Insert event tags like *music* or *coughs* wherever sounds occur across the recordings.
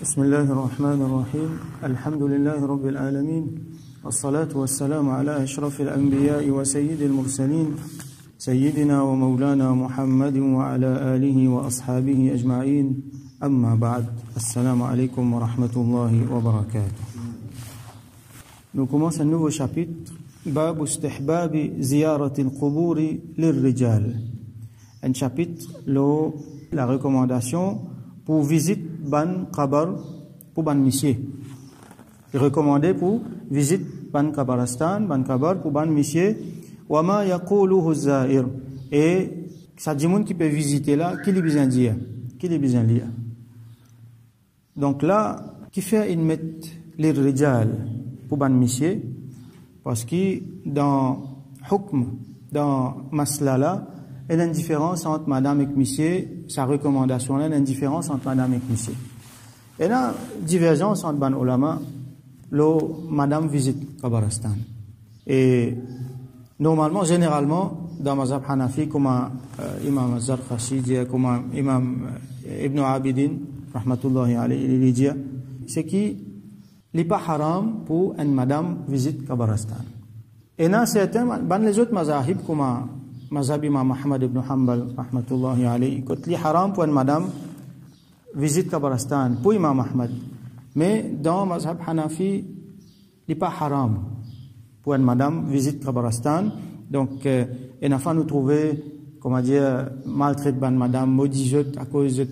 بسم الله الرحمن الرحيم. الحمد لله رب العالمين. والصلاة والسلام على أشرف الأنبياء وسيد المرسلين سيدنا ومولانا محمد وعلى آله وأصحابه أجمعين. أما بعد السلام عليكم ورحمة الله وبركاته. Nous commençons chapitre. باب استحباب زيارة القبور للرجال un chapitre lo la recommandation pour visite ban kabar pour ban monsieur recommandé pour visite ban kabaristan ban kabar pour ban monsieur wama yaquluhu zair. Et ça dit qui peut visiter là qui lui besoin dire qui lui besoin lire donc là qui fait une met les rijal pour ban monsieur parce que dans hukm dans maslala il y a une différence entre madame et monsieur, sa recommandation là, il y a une différence entre madame et monsieur. Et là, divergence entre ban ulama, lo madame visite Kabaristan. Et normalement, généralement, dans Mazhab Hanafi, comme euh, Imam dit, comme Imam euh, Ibn Abidin, rahmatullahi alayhi, il dit, c'est qu'il n'est pas haram pour une madame visite Kabaristan. Et là, certains, ban les autres mazahib, comme mazhab Imam Ahmad ibn Hanbal rahmatullahi alayhi kot li haram pour une madame visite Kabaristan pour Imam Ahmad. Mais dans mazhab Hanafi il pas haram pour une madame visite Kabaristan. Donc euh, n'a pas nous trouver comment dire maltraite ban madame maudit à cause de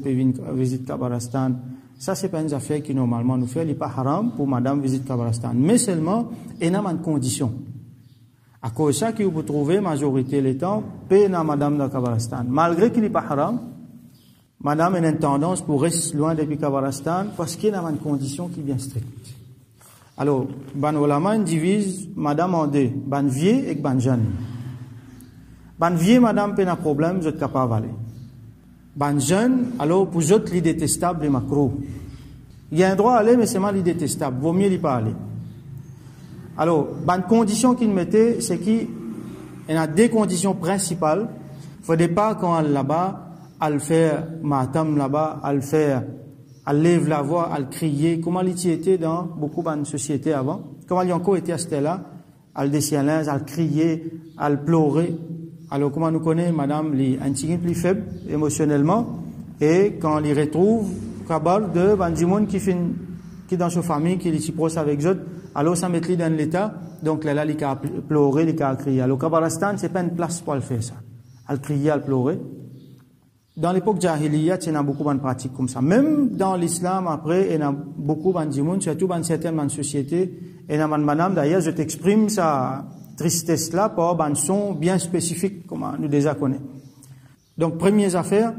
visite Kabaristan. Ça c'est pas une affaire qui normalement nous fait il pas haram pour madame visite Kabaristan. Mais seulement il y a une condition à cause de ça que vous trouvez majorité les temps, peine à madame de Kabaristan. Malgré qu'il n'est pas haram, madame a une tendance pour rester loin depuis Kabaristan parce qu'il a une condition qui est bien stricte. Alors, ban ulama divise madame en deux, ban et ban jeune. Ban madame peine problème, vous êtes capable d'aller. Ban jeune, alors pour vous les détestable les macro. Il y a un droit à aller, mais c'est mal détestable. Vaut mieux n'y pas aller. Alors, une condition qu'il mettait, c'est qu'il y a deux conditions principales. Il ne faudrait pas elle là-bas, elle faire matam là-bas, elle faire, elle lève la voix, elle crier, comme elle était dans beaucoup de sociétés avant. Comme elle encore été à ce là elle décialait, elle criait, elle pleurait. Alors, comment nous connaît, madame, les petit plus faible émotionnellement, et quand elle retrouve, cabal de, ben, qui fait, qui dans sa famille, qui est proche avec eux, alors ça met dans l'état, donc là, là, il a pleuré, il a crié. Alors, Kabaristan, c'est pas une place pour le faire ça. Elle crier, elle pleurer. Dans l'époque Jahiliyyat, il y a beaucoup de pratiques comme ça. Même dans l'islam, après, il y a beaucoup de gens, surtout dans certaines sociétés, et dans madame, d'ailleurs, je t'exprime sa tristesse là par un son bien spécifique, comme nous déjà connaissons. Donc, première affaire,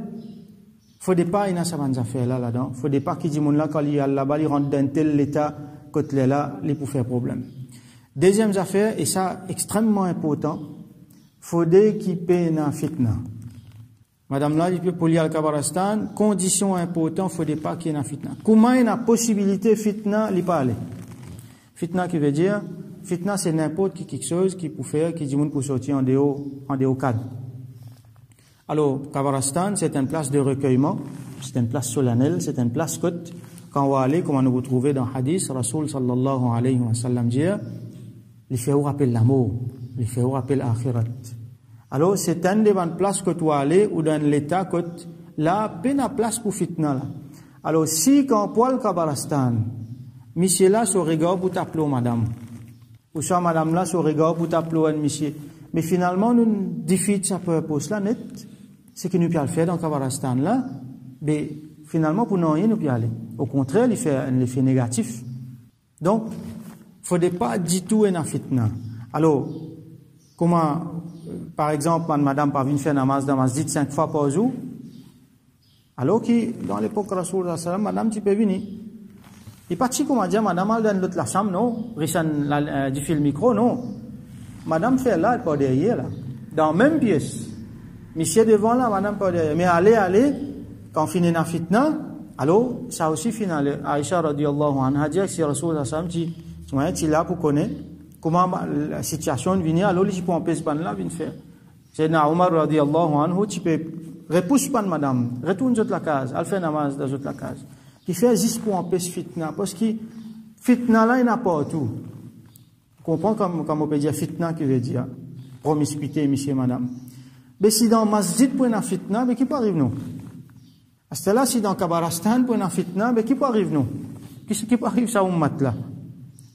faut pas y a ça affaires là, là-dedans. Faut pas qu'il dit, là, quand il y a là-bas, il rentre dans tel état, côté là, les pour faire problème. Deuxième affaire, et ça extrêmement important, faudrait qu'il paye un fitna. Madame là, il peut pour al Kabaristan, condition importante, faudrait pas qu'il y ait un fitna. Comment il y a possibilité fitna, il pas aller? Fitna qui veut dire, fitna c'est n'importe qui quelque chose qui peut faire, qui dit pour sortir en dehors, en dehors cadre. Alors, Kabaristan, c'est une place de recueillement, c'est une place solennelle, c'est une place côte, quand on va aller, comme on vous trouvez dans hadith, Rasul sallallahu alayhi wa sallam dit, les fait rappelle l'amour, les fait rappelle l'akhirat. Alors, c'est une des bonnes places que tu vas aller, ou dans l'état que là, peine à place pour fitna. Alors, si quand poil Kabaristan, monsieur là, se regarde pour t'appeler madame, ou soit madame là, se regarde pour t'appeler monsieur, mais finalement, nous défit sa purpose là, net, c'est que nous pouvons faire dans Kabaristan là, mais finalement, pour nous rien, nous pouvons aller. Au contraire, il fait un effet négatif. Donc, il ne faudrait pas du tout un fitna. Alors, comment, par exemple, madame pas venir faire namaz dans masjid cinq fois par jour, alors que dans l'époque Rasoul madame, tu peux venir. Il pas si comment dire, madame, elle dans l'autre la chambre, non, Richard, euh, du fil micro, non? Madame fait là, elle pas derrière, là. Dans la même pièce. Monsieur devant là, madame pas derrière. Mais allez, allez, quand on finit la fitna, alors, ça aussi final. Aïcha radiallahu anha dit si Rasul sallam dit, tu es là pour connaître comment la situation vient, alors il peut empêcher pas là vient faire. C'est na Omar radiallahu anhu, tu peux repousser pas madame, retourne dans la case, elle fait namaz dans la case. qui fait juste pour empêcher fitna. Parce que fitna là, il n'a pas tout. On comprend comme, comme on peut dire fitna qui veut dire promiscuité, monsieur, madame. Mais si dans masjid pour une fitna, mais qui peut arriver nous? À là, si dans Kabarastan pour une fitna, mais qui peut arriver nous? Qui, qui peut arriver ça au mat là?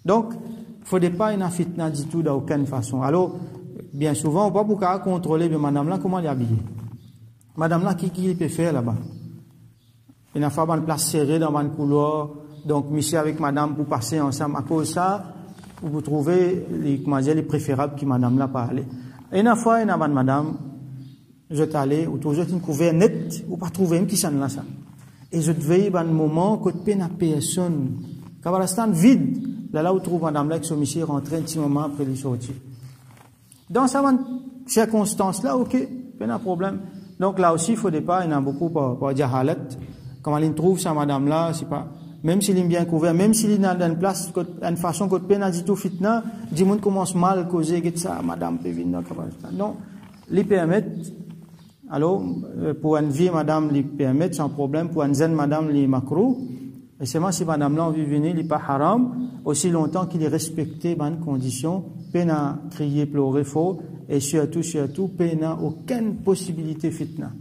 Donc, il ne faudrait pas une fitna du tout d'aucune façon. Alors, bien souvent, on ne peut pas contrôler mais madame là comment elle est habillée? Madame là, qui, qui peut faire là-bas? Il n'a pas une place serrée dans un couloir. Donc, monsieur avec madame pour passer ensemble. À cause de ça, vous trouvez les, comment dire, les préférables qui madame là parlé. Et une fois, une avant madame, je allé, ou toujours une couvert net, ou pas trouver un qui s'en là ça. Et je devais, un moment, que peine à personne. Kabalastan vide. Là, là, où trouve madame là, que son monsieur rentré un petit moment après les sortir. Dans cette circonstance-là, ok, pas de problème. Donc là aussi, il faut pas, il y en a beaucoup pour, pour dire halet. Comment il trouve sa madame-là, c'est pas, même s'il est bien couvert, même s'il est dans une place, une façon que peine à dit tout fitna, du monde commence mal à causer, ça, madame Non, les permettent, alors, euh, pour une vie, madame, les permettent sans problème, pour une zen, madame, les macro. Et moi, si madame là, on veut venir, il pas haram, aussi longtemps qu'il est respecté, bonne condition, peine à crier, pleurer faux, et surtout, surtout, peine à aucune possibilité fitna.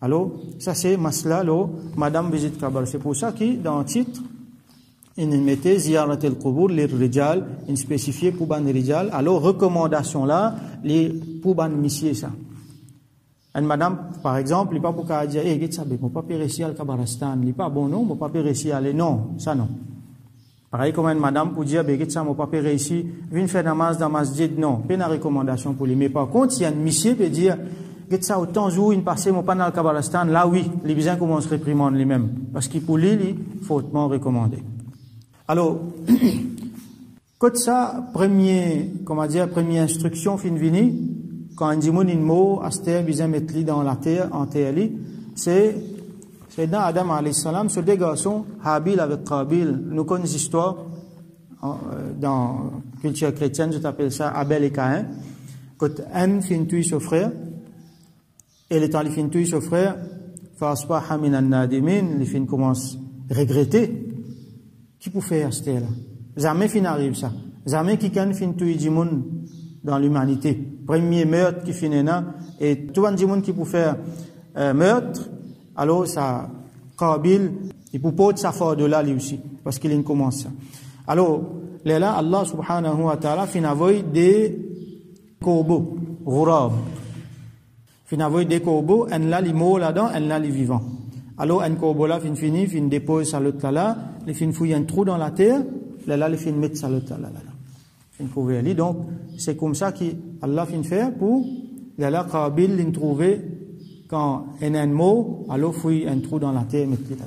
Alors, ça c'est masla, lo, madame visite Kabar. C'est pour ça que dans le titre, il mettait ziyarat al-qubur les rijal, il spécifiait pour ban rijal. Alors, recommandation là, les pour ban missier ça. Une madame, par exemple, il pas pour qu'elle dise, eh, ça, mon papa réussi à Kabaristan, il pas bon non, mon papa réussi à aller, non, ça non. Pareil comme une madame pour dire, ben, ça, mon papa réussi, vient faire namaz dans masjid, non, pas une recommandation pour lui. Mais par contre, si un monsieur peut dire, get ça autant où il passait mon panal Kabalastan, là oui, les biens commencent à réprimer les-mêmes. Parce qu'il pour lui, il fautement recommandé. Alors, *coughs* quand ça, premier, comment dire, première instruction fin vini, Kanjimun inmo aster bizametli dans la terre en TLI, c'est dans Adam alayhi salam, ce deux garçons, Habil avec Qabil. Nous connaissons l'histoire euh, dans la culture chrétienne, je t'appelle ça Abel et Caïn. Quand un finit tuer son frère, et le temps qu'il finit tuer son frère, Fasbaha min nadimin, les fins commencent à regretter. Qui peut faire ce là? Jamais fin arrive ça. Jamais quelqu'un finit tuer du monde dans l'humanité premier meurtre qui finit là et tout le monde qui peut faire euh, meurtre alors ça Kabil il peut pas sa foi de là lui aussi parce qu'il commence alors là Allah subhanahu wa ta'ala fin envoyer des corbeaux ghurab fin avoy des corbeaux, en là les morts là-dedans, en là les vivants. Alors un corbeau là fin fini, fin dépose sa l'autre là, les fin fouille un trou dans la terre, là là les fin mettre sa l'autre là là. Fin couvrir lui donc c'est comme ça qu'Allah fin faire pour là là Qabil l'in trouver quand un un mot, alors fouille un trou dans la terre mettre là.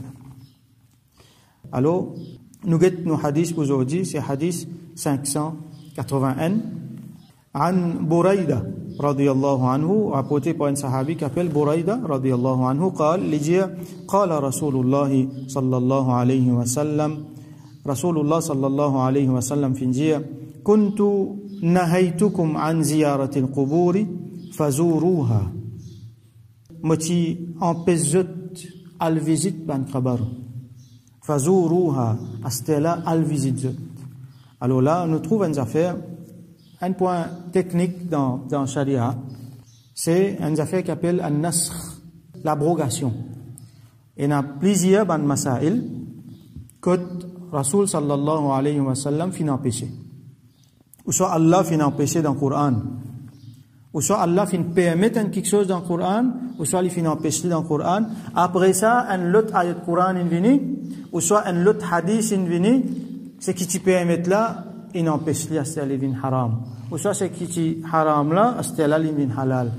Alors nous get nos hadiths aujourd'hui, c'est hadith 581 عن بريده رضي الله عنه rapporté par un sahabi qui s'appelle Buraida رضي الله عنه قال لجي قال رسول الله صلى الله عليه وسلم رسول الله صلى الله عليه وسلم في kuntu nahaytukum an ziyarati al-quburi fazuruha. Moti empezut al visit ban kabaru fazuruha astela al visit alors là on trouve une affaire un point technique dans dans sharia. C'est une affaire qui appelle an nasr l'abrogation. Et a plusieurs ban masail que Rasul sallallahu alayhi wa sallam fin empêché ou soit Allah fin empêché dans le Coran. Ou soit Allah fin permet quelque chose dans le Coran, ou soit il fin empêché dans le Coran. Après ça, un autre ayat Coran in vini, ou soit un autre hadith in vini, ce qui te permet là, in empêche li astali vin haram. Ou soit c'est qui dit haram là, astali vin halal.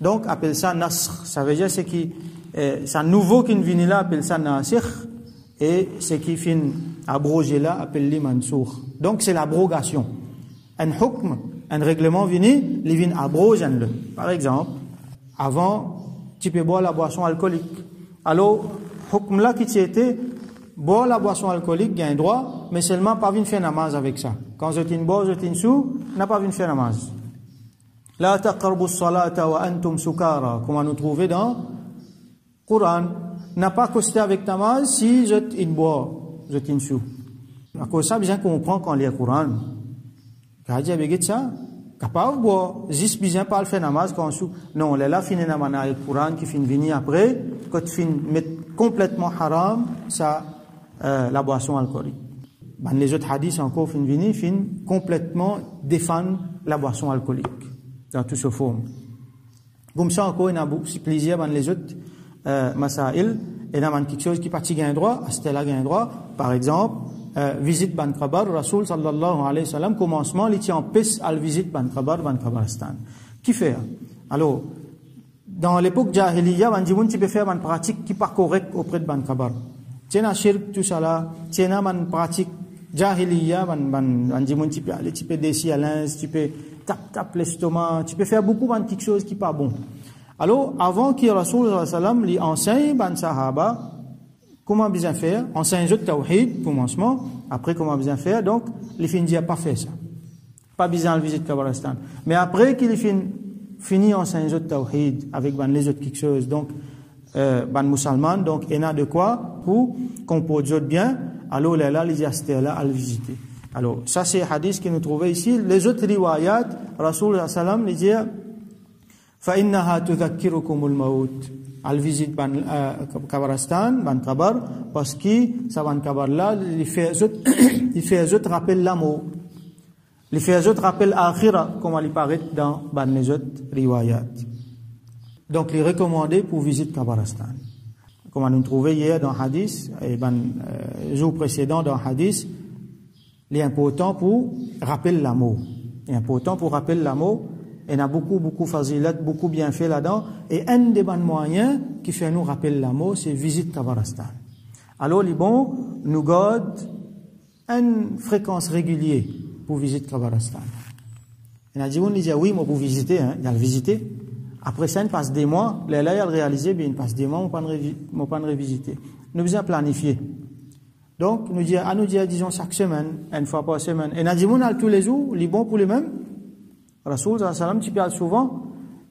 Donc, appelle ça nasr. Ça veut dire c'est qui, eh, c'est nouveau qui vient là, appelle ça nasir. Et ce qui fin abrogé là, appelle li mansour. Donc, c'est l'abrogation. Un hukm, un règlement vini, li vin abroge le. Par exemple, avant, tu peux boire la boisson alcoolique. Alors, hukm là qui était, boire la boisson alcoolique, il y a un droit, mais seulement pas venir faire namaz avec ça. Quand je t'in bois, je t'in sous, n'a pas venir faire namaz. La taqrabu salata wa antum sukara, comme nous trouvons dans Coran. n'a pas accosté avec Tamaz si je te bois, je te sou. À cause ça, bien comprend quand lit le Coran. Dit avec ça, capable boire, juste bien pas faire namaz quand sou. Non, là là fini namana le Coran qui finit venir après, quand fin met complètement haram ça euh, la boisson alcoolique. Ben, les autres hadiths encore fin venir fin complètement défendent la boisson alcoolique dans toute sa forme. Comme ça encore il a beaucoup plaisir dans les autres euh, masail et y a quelque chose qui partit gain droit, à là gain droit, par exemple euh, visite Ban Kabar, Rasul sallallahu alayhi wa sallam, commencement, il tient en piste à la visite Ban Kabar, Ban Kabaristan. Qui fait Alors, dans l'époque Jahiliya, on dit tu peux faire une pratique qui n'est pas correcte auprès de Ban Kabar. Tiens un shirk, tout ça là, tiens une pratique Jahiliya, on dit tu peux aller, tu peux descendre à l'ins, tu peux taper tap l'estomac, tu peux faire beaucoup de quelque chose qui n'est pas bon. Alors, avant que Rasul sallallahu alayhi wa sallam lui enseigne Ban Sahaba, Comment bien faire? Enseigne le tawhid, commencement. Après, comment bien faire? Donc, les fins n'a pas fait ça. Pas besoin de visiter Kabaristan. Mais après qu'il fin, fini enseigner le tawhid avec ban les autres quelque chose, donc, euh, ban musulman, donc, il y a de quoi pour composer bien. Alors, là, là, les là à le visiter. Alors, ça, c'est hadith que nous trouvons ici. Les autres riwayat, Rasul sallam, il dit, فإنها تذكركم الموت al visite ban uh, Kabaristan, ban Kabar, parce que ça ban Kabar là, il fait il fait autres rappel l'amour. Il fait autres rappel akhira, comme il paraît dans ban les autres riwayat. Donc, il est recommandé pour visiter Kabaristan. Comme on a trouvé hier dans Hadith, et ban euh, jour précédent dans Hadith, il est important pour rappeler l'amour. Il est important pour rappeler l'amour y a beaucoup, beaucoup fazilat, beaucoup bien fait là-dedans. Et un des bons moyens qui fait nous rappeler l'amour, c'est visite Kabarastan. Alors, bons nous gardent une fréquence régulière pour visiter Kabarastan. Il y a dit, on dit, oui, moi, pour visiter, hein, il a le visiter. Après ça, il passe des mois, là, il a réalisé, bien, il passe des mois, on ne pas revisiter. Nous besoin planifier. Donc, nous dit, disons, chaque semaine, une fois par semaine. Et nous dit, on a tous les jours, bons pour les mêmes. Rasoul sallam tu parles souvent.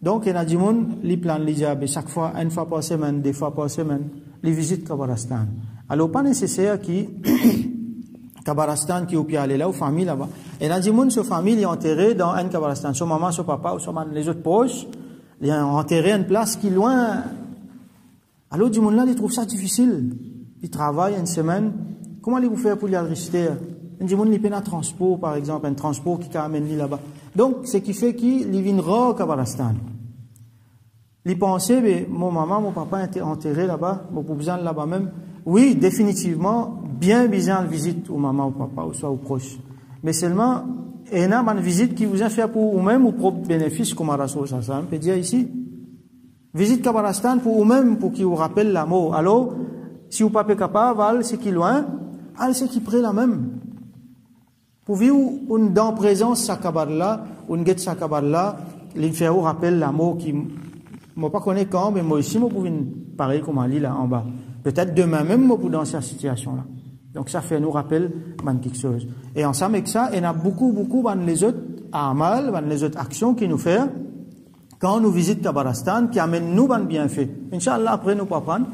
Donc il y a des gens qui planent les chaque fois une fois par semaine deux fois par semaine les visites Kabarastan. Alors pas nécessaire qui *coughs* Kabarastan qui pied aller là ou famille là-bas. Il y a des gens qui famille est enterrée dans un Kabarastan. Son maman son papa ou son les autres proches ils ont enterré une place qui est loin. Alors du monde là ils trouvent ça difficile. Ils travaillent une semaine. Comment allez-vous faire pour aller rester un gens qui peine un transport par exemple un transport qui amène là-bas donc, ce qui fait qu'il viendra au Kabalastan. Il pensait, mais mon maman, mon papa étaient enterrés là-bas, mon cousin là-bas même. Oui, définitivement, bien besoin de visite au maman, au papa, ou soit aux proches. Mais seulement, il y a une visite qui vous a fait pour vous-même ou propre bénéfice, comme Rasoul Sassam peut dire ici. Visite Kabalastan pour vous-même, pour qu'il vous rappelle l'amour. Alors, si vous pas capable, c'est qui loin, allez, c'est qui près la même. Pouvez-vous, une dans présence sakabarla, une guette sakabarla, l'inférieur rappelle l'amour qui, moi pas connais quand, mais moi aussi, moi pouvez parler comme Ali là en bas. Peut-être demain même, moi pour dans cette situation-là. Donc ça fait nous rappel man quelque chose. Et ensemble avec ça, il y a beaucoup, beaucoup van les autres amal, van les autres actions qui nous font quand nous visitons Tabarastan, qui amènent nous ban bienfaits. Inch'Allah, après nous pas prendre,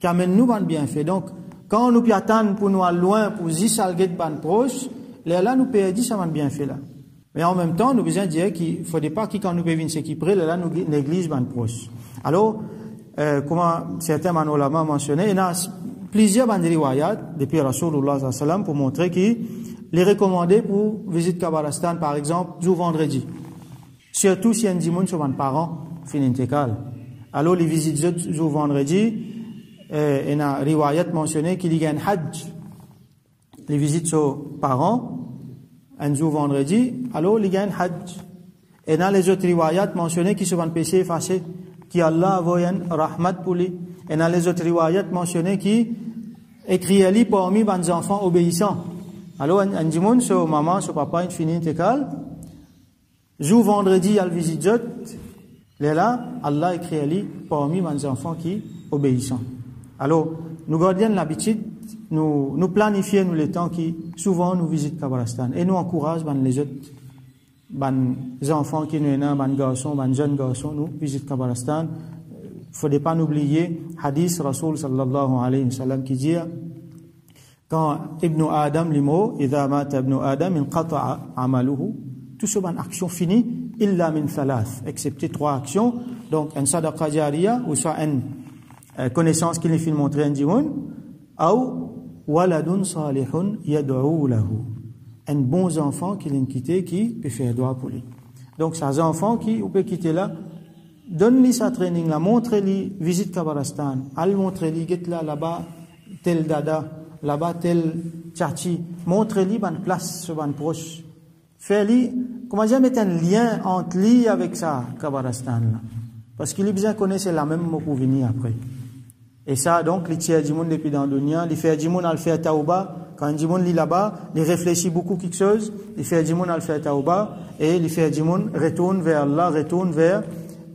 qui amènent nous ban bienfaits. Donc, quand nous attendons pour nous aller loin, pour zis alget ban proche, là, nous perdons ça va bien fait là. Mais en même temps, nous besoin dire qu'il ne faudrait pas que quand nous pouvons s'équiper, là, nous négligeons les proches. Alors, euh, comme certains manolama mentionné, il y a plusieurs riwayat depuis Rasulullah sallam pour montrer qu'il est recommandé pour visiter Kabalastan, par exemple, du vendredi. Surtout si un dimanche sur un parent, finintekal. Alors, les visites du vendredi, euh, il y a riwayat mentionné qu'il y a un hajj les visites aux parents, un jour vendredi, alors il y a un hajj. Et dans les autres riwayat mentionnés qui se vont péché effacé, qui Allah voyait rahmat pour lui. Et dans les autres riwayat mentionnés qui écrit Ali parmi les enfants obéissants. Alors, un dimanche, son maman, son papa, une fini intégrale. Jour vendredi, elle visite là, Allah écrit Ali parmi les enfants qui obéissants. Alors, nous gardons l'habitude nous, nous planifions nous les temps qui souvent nous visitent Kabalastan et nous encourageons les autres les enfants qui nous sont les garçons, les jeunes garçons, nous visitent Kabalastan. Il ne faudrait pas oublier hadith Rasul sallallahu alayhi wa sallam qui dit quand Ibn Adam limo idha mata Ibn Adam inqata'a amaluhu. Tout ce ban action finie illa min thalath excepté trois actions. Donc un sadaqa jariya ou soit une euh, connaissance qu'il fait montrer un diwan ou waladun salihun yad'u lahu. Un bon enfant qu'il a quitté qui peut faire droit pour lui. Donc ces enfants qui peut quitter là donne-lui sa training là montre-lui visite Kabarastan al montre-lui get là là-bas tel dada là-bas tel tchachi montre-lui une place une proche. Fais-lui comment dire mettre un lien entre lui avec ça Kabarastan parce qu'il est bien connaît c'est la même mot pour venir après et ça donc les monde depuis dans dunya les du monde al faire tauba quand monde lit là-bas il réfléchit beaucoup quelque chose. Les du monde al faire tauba et les du monde retourne vers Allah retourne vers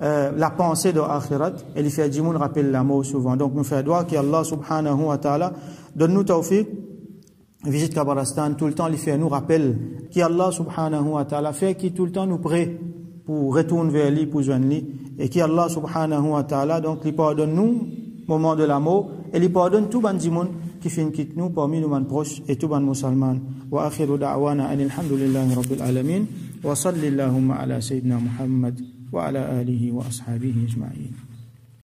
euh, la pensée de l'akhirat et les du monde rappelle la mort souvent. Donc nous faisons droit qu'Allah subhanahu wa ta'ala donne-nous tawfiq. Visite Kabarastan tout le temps les fait nous rappelle qu'Allah subhanahu wa ta'ala fait qui tout le temps nous prête pour retourner vers lui pour joindre lui. Et qu'Allah subhanahu wa ta'ala donc il pardonne nous moment de la mort et il pardonne tout ban monde qui fait quitte nous parmi nous proches et tout ban musulman wa akhiru da'wana alhamdulillahi rabbil alamin wa sallallahu ala sayyidina muhammad wa ala alihi wa ashabihi ajma'in